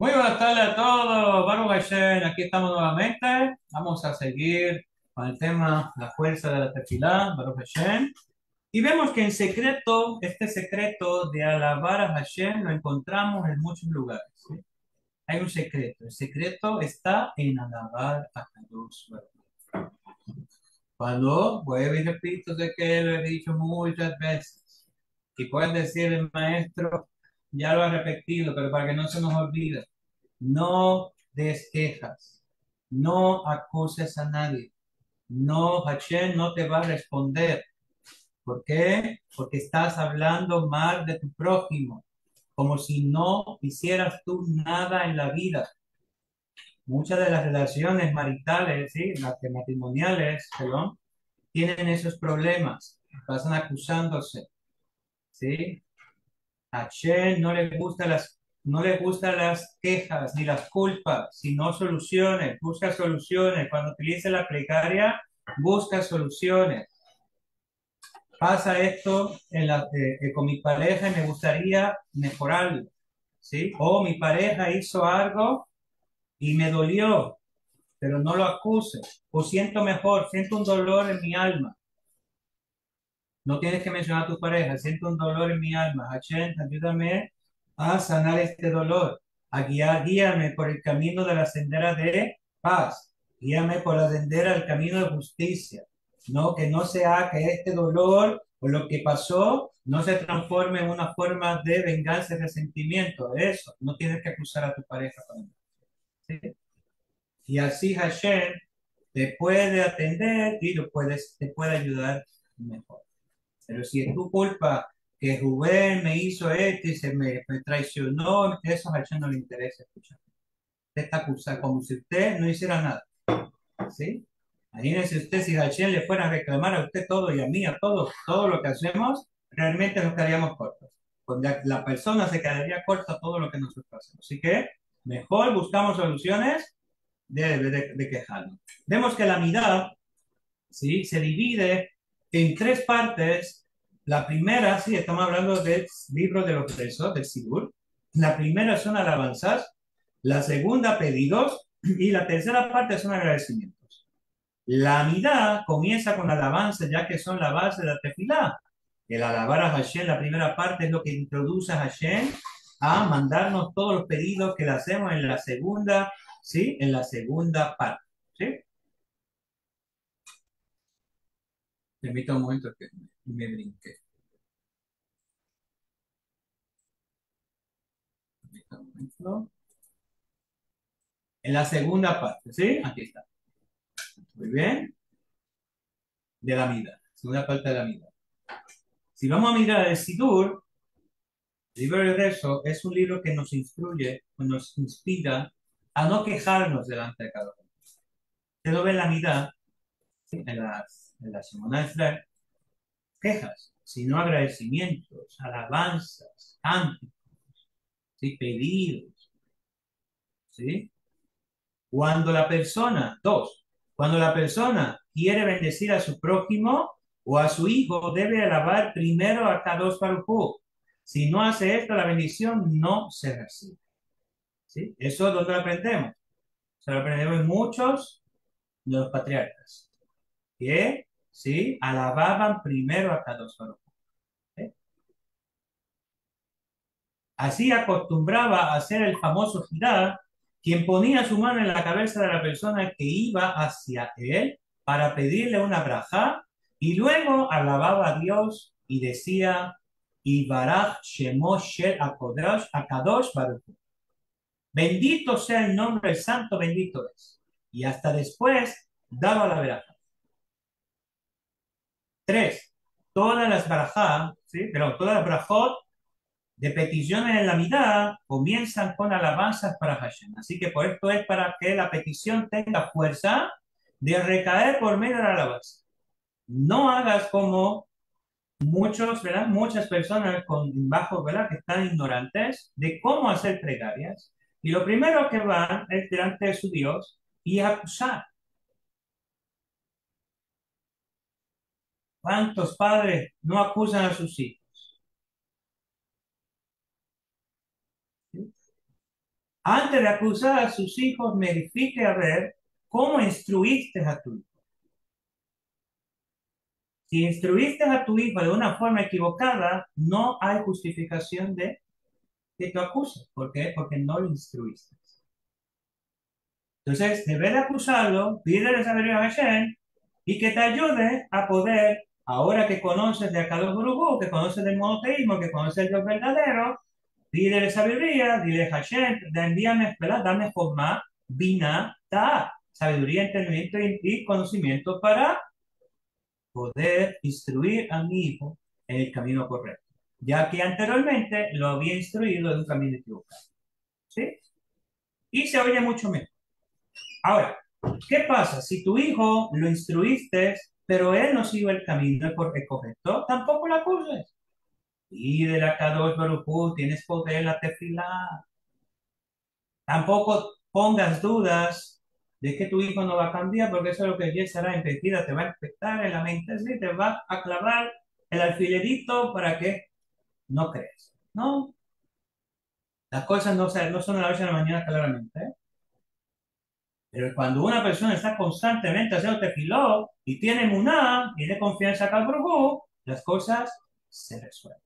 Muy buenas tardes a todos, Baruch Hashem, aquí estamos nuevamente. Vamos a seguir con el tema La fuerza de la tefilá, Baruch Hashem. Y vemos que en secreto, este secreto de alabar a Hashem lo encontramos en muchos lugares. ¿sí? Hay un secreto, el secreto está en alabar a Dios. Cuando vuelvo y repito, sé que lo he dicho muchas veces, y pueden decir el maestro, ya lo ha repetido, pero para que no se nos olvide, no des quejas, no acuses a nadie, no, Hashem no te va a responder. ¿Por qué? Porque estás hablando mal de tu prójimo, como si no hicieras tú nada en la vida. Muchas de las relaciones maritales, ¿sí? las matrimoniales, perdón, tienen esos problemas, pasan acusándose, ¿sí? No le gustan las, no gustan las quejas ni las culpas, sino soluciones, busca soluciones. Cuando utilice la precaria, busca soluciones. Pasa esto eh, eh, con mi pareja y me gustaría mejorarlo, ¿sí? O mi pareja hizo algo y me dolió, pero no lo acuse. O siento mejor, siento un dolor en mi alma. No tienes que mencionar a tu pareja, siento un dolor en mi alma. Hashem, ayúdame a sanar este dolor, a guiar, guíame por el camino de la sendera de paz, guíame por la sendera del camino de justicia. No, que no sea que este dolor o lo que pasó no se transforme en una forma de venganza y resentimiento. Eso, no tienes que acusar a tu pareja. ¿sí? Y así Hashem te puede atender y lo puedes, te puede ayudar mejor. Pero si es tu culpa que Rubén me hizo esto y se me, me traicionó, eso a no le interesa escuchar. Usted está acusado como si usted no hiciera nada. ¿Sí? Imagínese usted si Hashem le fuera a reclamar a usted todo y a mí, a todos, todo lo que hacemos, realmente nos quedaríamos cortos. Pues la, persona se quedaría corta todo lo que nosotros hacemos. Así que mejor buscamos soluciones de, de, de quejarnos. Vemos que la mirada ¿sí? se divide en tres partes. La primera, sí, estamos hablando del libro de los presos, del Sigur. La primera son alabanzas, la segunda pedidos y la tercera parte son agradecimientos. La mitad comienza con alabanza, ya que son la base de la tefilá. El alabar a Hashem, la primera parte es lo que introduce a Hashem a mandarnos todos los pedidos que le hacemos en la segunda, ¿sí? En la segunda parte, ¿sí? Permita un momento que me brinqué. Permita un momento. En la segunda parte, ¿sí? Aquí está. Muy bien. De la vida. Segunda parte de la vida. Si vamos a mirar el Sidur, el libro del rezo es un libro que nos instruye, nos inspira a no quejarnos delante de cada uno. Usted lo ve en la mitad, en las, en las semanas de quejas, sino agradecimientos, alabanzas, cánticos, ¿sí? pedidos. ¿sí? Cuando la persona, dos, cuando la persona quiere bendecir a su prójimo o a su hijo, debe alabar primero a Kadosh Baruj Si no hace esto, la bendición no se recibe. ¿Sí? Eso es donde lo aprendemos. Se lo aprendemos en muchos de los patriarcas. Que, ¿sí? Alababan primero a Kadosh Baruj ¿sí? Así acostumbraba a hacer el famoso girar quien ponía su mano en la cabeza de la persona que iba hacia él para pedirle una braja y luego alababa a Dios y decía Ibarach Shemo Shel Akadosh Baruch. Bendito sea el nombre del santo, bendito es. Y hasta después daba la braja. Tres, todas las brajas, ¿sí? pero todas las brajot de peticiones en la mitad comienzan con alabanzas para Hashem. Así que por esto es para que la petición tenga fuerza de recaer por medio de la alabanza. No hagas como muchos, ¿verdad? Muchas personas con bajo, ¿verdad? Que están ignorantes de cómo hacer plegarias. Y lo primero que van es delante de su Dios y acusar. ¿Cuántos padres no acusan a sus hijos? Antes de acusar a sus hijos, verifique a ver cómo instruiste a tu hijo. Si instruiste a tu hijo de una forma equivocada, no hay justificación de que te acuse. ¿Por qué? Porque no lo instruiste. Entonces, de acusarlo, pídele sabiduría a Hashem y que te ayude a poder, ahora que conoces de Akadosh Baruj que conoces del monoteísmo, que conoces el Dios verdadero, pídele sabiduría, dile Hashem, envíame, ¿verdad? Dame forma, vina, ta, sabiduría, entendimiento y conocimiento para poder instruir a mi hijo en el camino correcto, ya que anteriormente lo había instruido en un camino equivocado. ¿Sí? Y se oye mucho mejor. Ahora, ¿qué pasa? Si tu hijo lo instruiste, pero él no sigue el camino correcto, tampoco lo acuses. Y de la Kadosh Baruj tienes poder la tefilá. Tampoco pongas dudas de que tu hijo no va a cambiar, porque eso es lo que ya será impedida, te va a expectar en la mente, ¿sí? te va a clavar el alfilerito para que no creas. No. Las cosas no, no son a la vez de la mañana claramente. ¿eh? Pero cuando una persona está constantemente haciendo tefiló y tiene muná, tiene confianza acá al las cosas se resuelven.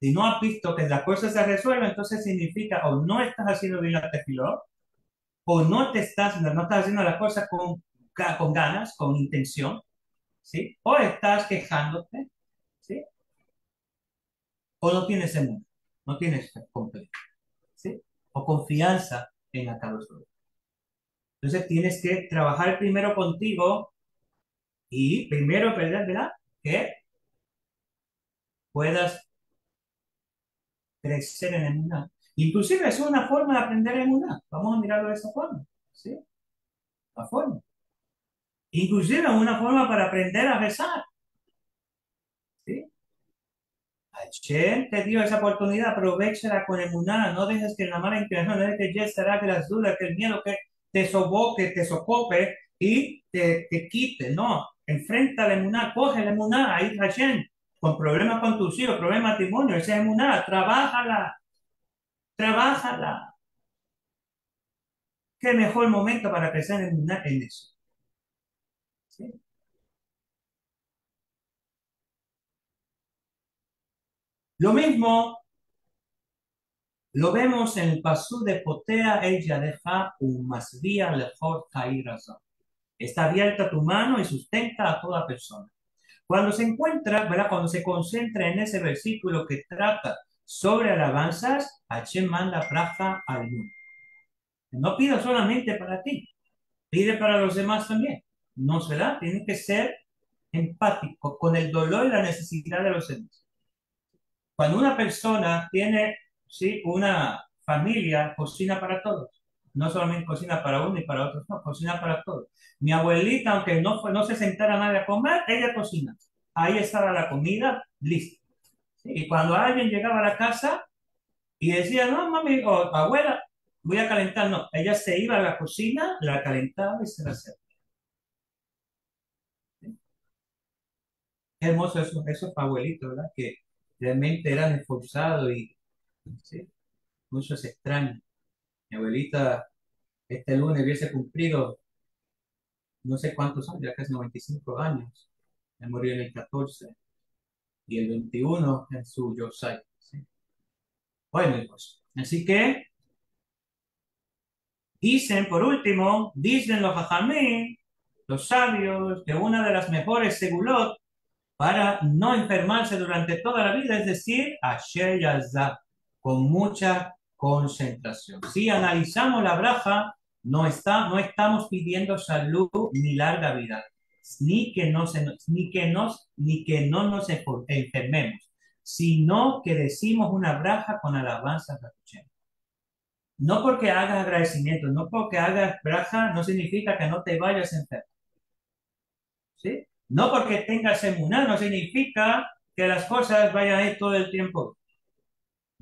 Si no has visto que las cosas se resuelven, entonces significa o no estás haciendo bien la tefiló, o no te estás, no estás haciendo las cosas con, con ganas, con intención, ¿sí? O estás quejándote, ¿sí? O no tienes emuna, no tienes completo, ¿sí? O confianza en causa. Entonces tienes que trabajar primero contigo y primero, ¿verdad? Que puedas crecer en emuna Inclusive es una forma de aprender a emunar. Vamos a mirarlo de esa forma. ¿sí? La forma. Inclusive es una forma para aprender a rezar. ¿sí? Hashem te dio esa oportunidad, aprovechala con emuná. No dejes que la mala inclinación, no dejes que ya será que las dudas, que el miedo que te soboque, te socope y te, te quite. No, enfrenta la emuná, coge la emuná, ahí Hashem, con problemas con tus hijos, problemas de matrimonio, esa emuná, trabájala Trabájala. Qué mejor momento para crecer en, en eso. Lo mismo lo vemos en el pasú de Potea ella deja un masvía mejor razón. Está abierta tu mano y sustenta a toda persona. Cuando se encuentra, ¿verdad? Cuando se concentra en ese versículo que trata sobre alabanzas, Hashem manda praja al mundo. No pida solamente para ti, pide para los demás también. No se da, tiene que ser empático con el dolor y la necesidad de los demás. Cuando una persona tiene ¿sí? una familia, cocina para todos. No solamente cocina para uno y para otros, no, cocina para todos. Mi abuelita, aunque no, no se sentara nadie a comer, ella cocina. Ahí estaba la comida lista. Y cuando alguien llegaba a la casa y decía, no, mami, o abuela, voy a calentar, no, ella se iba a la cocina, la calentaba y se la. Qué hermoso eso, esos abuelitos, ¿verdad? Que realmente eran esforzados y ¿sí? muchos extraños. Mi abuelita este lunes hubiese cumplido no sé cuántos años, ya casi 95 años. Me murió en el 14 y el 21 en su Yosai. Bueno, pues, así que dicen, por último, dicen los hajamim, los sabios, que una de las mejores segulot para no enfermarse durante toda la vida es decir, Asher Yazda, con mucha concentración. Si analizamos la braja, no, está, no estamos pidiendo salud ni larga vida ni que no, se, ni que nos, ni que no nos enfermemos, sino que decimos una braja con alabanza a No porque hagas agradecimiento, no porque hagas braja, no significa que no te vayas a enfermar. ¿Sí? No porque tengas emuná, no significa que las cosas vayan a todo el tiempo.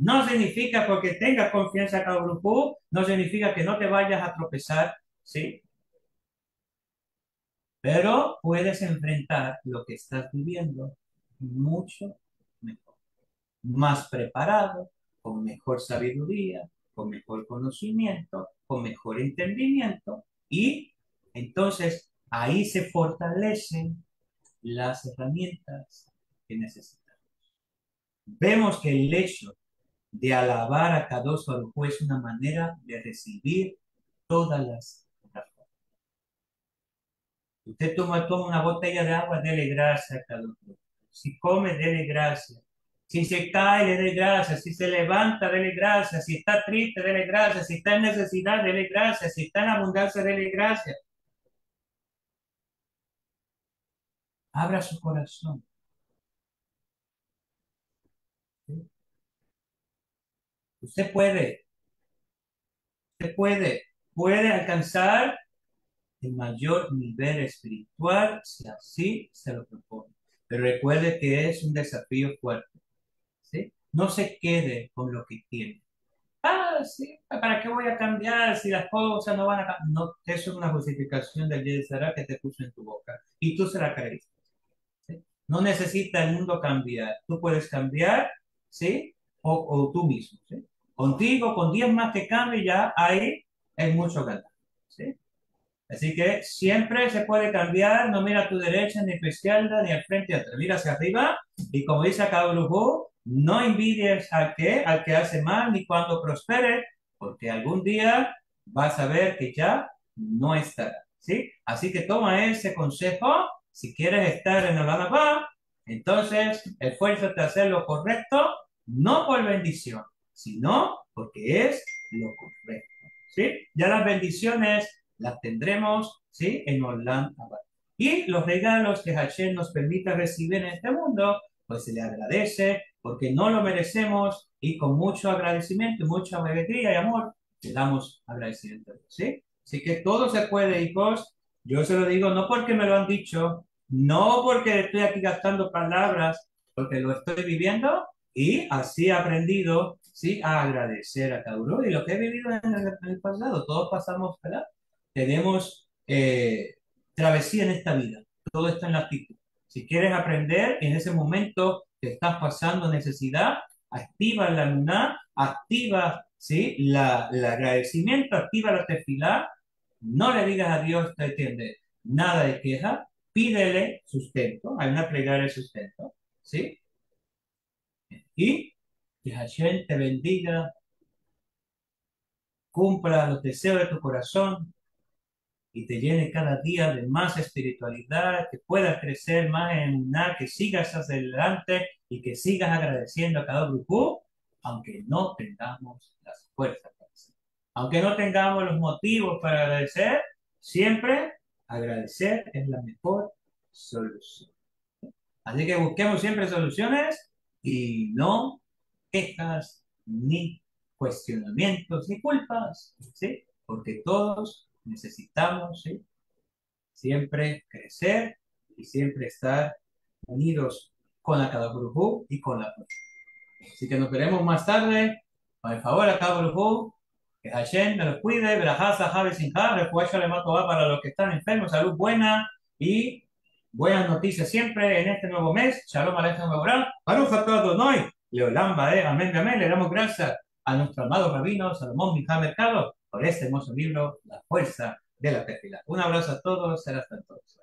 No significa porque tengas confianza en grupo, no significa que no te vayas a tropezar, ¿sí? Pero puedes enfrentar lo que estás viviendo mucho mejor. Más preparado, con mejor sabiduría, con mejor conocimiento, con mejor entendimiento y entonces ahí se fortalecen las herramientas que necesitamos. Vemos que el hecho de alabar a Kadosh Baruj es una manera de recibir todas las. Usted toma, toma una botella de agua, dele gracias a Kadosh Si come, dele gracias. Si se cae, le dé gracias. Si se levanta, dele gracias. Si está triste, dele gracias. Si está en necesidad, dele gracias. Si está en abundancia, dele gracias. Abra su corazón. Usted puede, usted puede, puede alcanzar el mayor nivel espiritual si así se lo propone. Pero recuerde que es un desafío fuerte. ¿sí? No se quede con lo que tiene. Ah, sí, ¿para qué voy a cambiar si las cosas no van a cambiar? No, eso es una justificación del Yetzirah que te puso en tu boca y tú se la creíste. No necesita el mundo cambiar. Tú puedes cambiar, ¿sí? O, tú mismo. Contigo, con 10 más que cambie, ya ahí es mucho ganar. ¿sí? Así que siempre se puede cambiar, no mira a tu derecha, ni a tu izquierda, ni al frente. Mira hacia arriba y como dice acá Brujo, no envidies al que, al que hace mal, ni cuando prospere, porque algún día vas a ver que ya no estará. ¿sí? Así que toma ese consejo. Si quieres estar en el va entonces esfuérzate a hacer lo correcto, no por bendición, sino porque es lo correcto. ¿sí? Ya las bendiciones las tendremos ¿sí? en Orlando. Y los regalos que Hashem nos permita recibir en este mundo, pues se le agradece porque no lo merecemos y con mucho agradecimiento, mucha alegría y amor, le damos agradecimiento. ¿sí? Así que todo se puede, hijos. Yo se lo digo no porque me lo han dicho, no porque estoy aquí gastando palabras, porque lo estoy viviendo y así he aprendido ¿sí? a agradecer a uno y lo que he vivido en el, pasado. Todos pasamos, ¿verdad? Tenemos eh, travesía en esta vida. Todo está en la actitud. Si quieres aprender en ese momento que estás pasando necesidad, activa la luna, activa ¿sí? la, el agradecimiento, activa la tefilá. No le digas a Dios, te entiende, nada de queja, pídele sustento, hay una plegaria de sustento, ¿sí? Y que Hashem te bendiga, cumpla los deseos de tu corazón y te llene cada día de más espiritualidad, que puedas crecer más en nada, que sigas hacia adelante y que sigas agradeciendo a cada grupo, aunque no tengamos las fuerzas para hacerlo. Aunque no tengamos los motivos para agradecer, siempre agradecer es la mejor solución. Así que busquemos siempre soluciones y no quejas, ni cuestionamientos, ni culpas, ¿sí? Porque todos necesitamos, ¿sí? Siempre crecer y siempre estar unidos con la Kadabrujú y con la Así que nos veremos más tarde. Por favor, a Kadabrujú, que Hashem me los cuide, Berajasa, Javi Sinja, refuerzo le mato para los que están enfermos, salud buena y buenas noticias siempre en este nuevo mes. Shalom Aleichem Baruch todos hoy. Leolam Bae, amén, amén. Le damos gracias a nuestro amado rabino Salomón Mijá Mercado por este hermoso libro, La Fuerza de la Tefila. Un abrazo a todos, será hasta entonces.